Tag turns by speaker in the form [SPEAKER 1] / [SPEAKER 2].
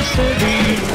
[SPEAKER 1] percebi